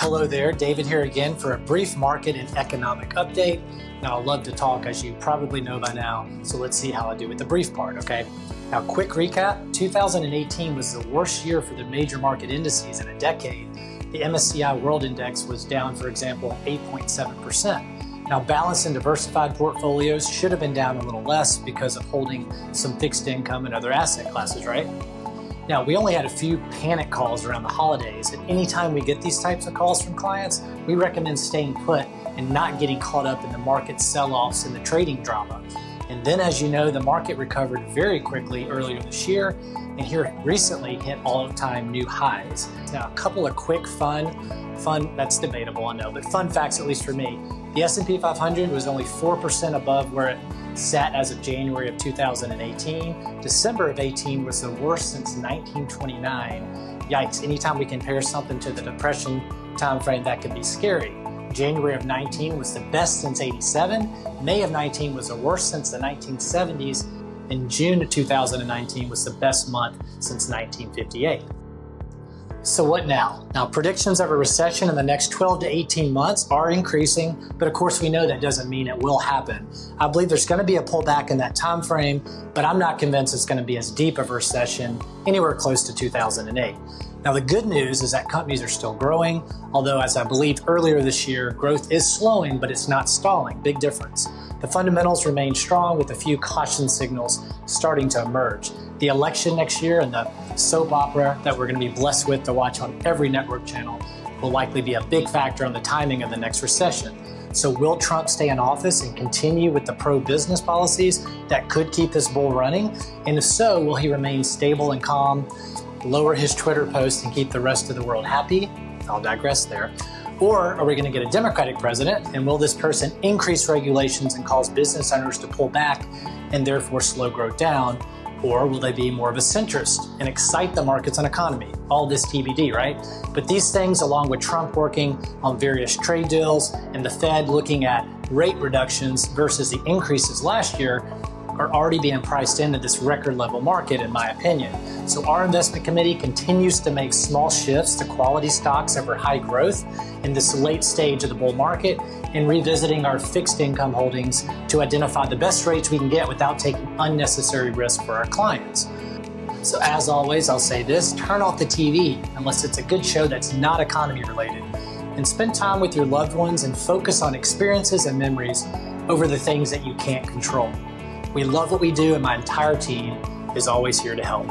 Hello there, David here again for a brief market and economic update. Now, I love to talk, as you probably know by now, so let's see how I do with the brief part, okay? Now, quick recap 2018 was the worst year for the major market indices in a decade. The MSCI World Index was down, for example, 8.7%. Now, balanced and diversified portfolios should have been down a little less because of holding some fixed income and other asset classes, right? Now, we only had a few panic calls around the holidays, and anytime we get these types of calls from clients, we recommend staying put and not getting caught up in the market sell offs and the trading drama. And then, as you know, the market recovered very quickly earlier this year, and here recently hit all-time new highs. Now, a couple of quick fun, fun, that's debatable, I know, but fun facts, at least for me. The S&P 500 was only 4% above where it sat as of January of 2018. December of 18 was the worst since 1929. Yikes, anytime we compare something to the Depression timeframe, that could be scary. January of 19 was the best since 87. May of 19 was the worst since the 1970s. And June of 2019 was the best month since 1958. So what now? Now predictions of a recession in the next 12 to 18 months are increasing, but of course we know that doesn't mean it will happen. I believe there's going to be a pullback in that time frame, but I'm not convinced it's going to be as deep of a recession anywhere close to 2008. Now the good news is that companies are still growing, although as I believed earlier this year, growth is slowing, but it's not stalling. Big difference. The fundamentals remain strong with a few caution signals starting to emerge. The election next year and the soap opera that we're going to be blessed with to watch on every network channel will likely be a big factor on the timing of the next recession. So, will Trump stay in office and continue with the pro business policies that could keep this bull running? And if so, will he remain stable and calm, lower his Twitter posts, and keep the rest of the world happy? I'll digress there. Or are we going to get a Democratic president? And will this person increase regulations and cause business owners to pull back and therefore slow growth down? Or will they be more of a centrist and excite the markets and economy? All this TBD, right? But these things, along with Trump working on various trade deals and the Fed looking at rate reductions versus the increases last year, are already being priced into this record level market, in my opinion. So, our investment committee continues to make small shifts to quality stocks over high growth in this late stage of the bull market and revisiting our fixed income holdings to identify the best rates we can get without taking unnecessary risk for our clients. So, as always, I'll say this turn off the TV unless it's a good show that's not economy related, and spend time with your loved ones and focus on experiences and memories over the things that you can't control. We love what we do, and my entire team is always here to help.